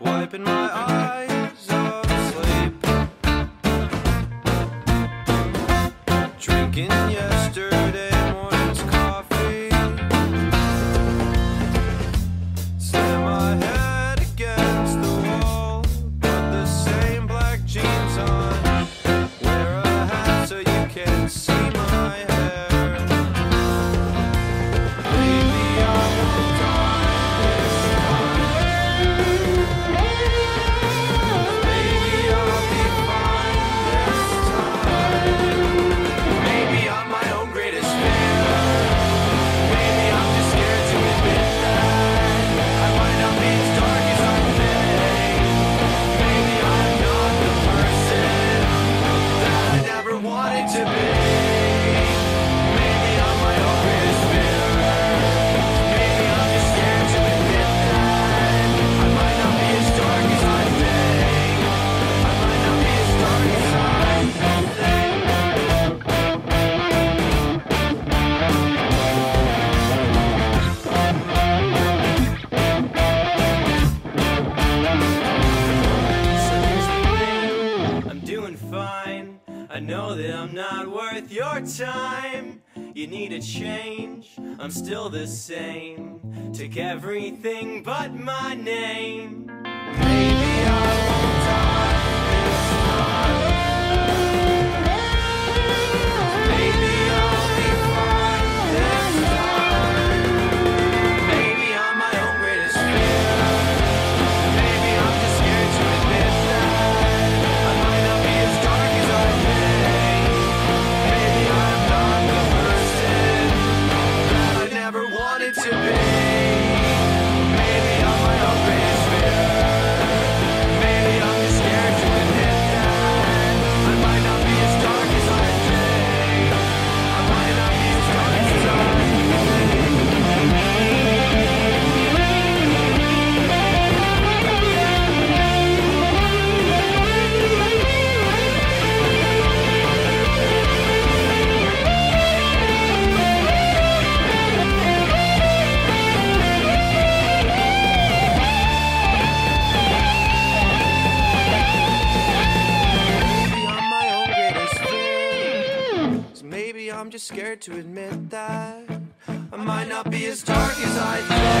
wiping my eyes of sleep. Drinking yesterday. to be. I know that I'm not worth your time. You need a change, I'm still the same. Took everything but my name. I'm just scared to admit that I might not be as dark as I thought.